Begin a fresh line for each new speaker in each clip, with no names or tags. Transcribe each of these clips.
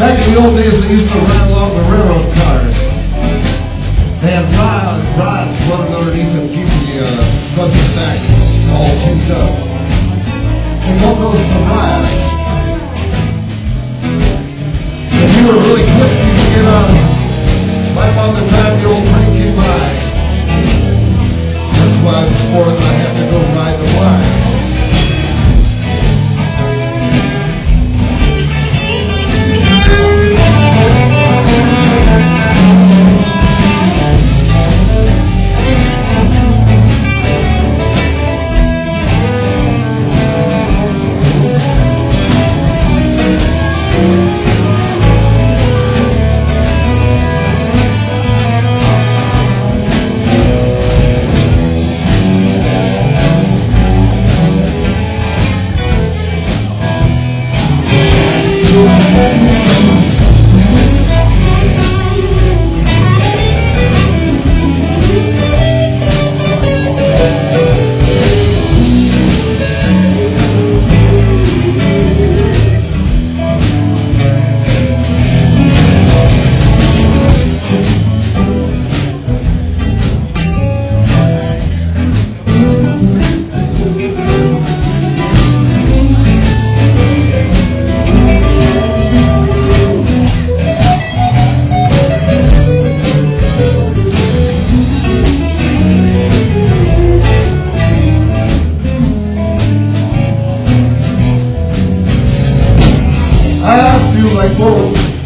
Back in the old days, they used to ride along the railroad cars. They had rods, rods running underneath them, keeping the uh, front and back all tuned up. And one goes the rods. If you were really quick, you could get on right about the time the old train came by. That's why the sport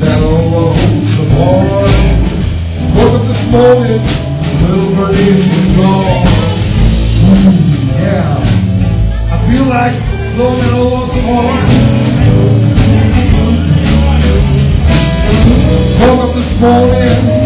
that old lonesome boy. Woke up this morning, little Bernice was gone. Hmm, yeah, I feel like blowing that old lonesome boy. Woke up this morning,